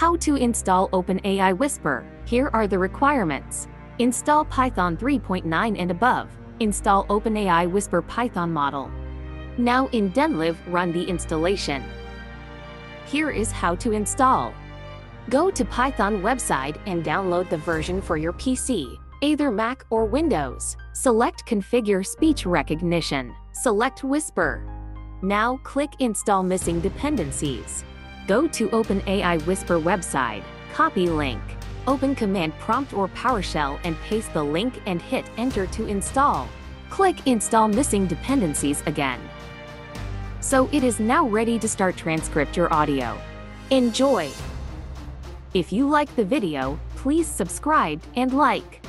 How to install OpenAI Whisper. Here are the requirements. Install Python 3.9 and above. Install OpenAI Whisper Python model. Now in Kdenlive, run the installation. Here is how to install. Go to Python website and download the version for your PC, either Mac or Windows. Select Configure Speech Recognition. Select Whisper. Now click Install Missing Dependencies. Go to OpenAI Whisper website, copy link, open Command Prompt or PowerShell and paste the link and hit Enter to install. Click Install Missing Dependencies again. So it is now ready to start transcript your audio. Enjoy! If you like the video, please subscribe and like.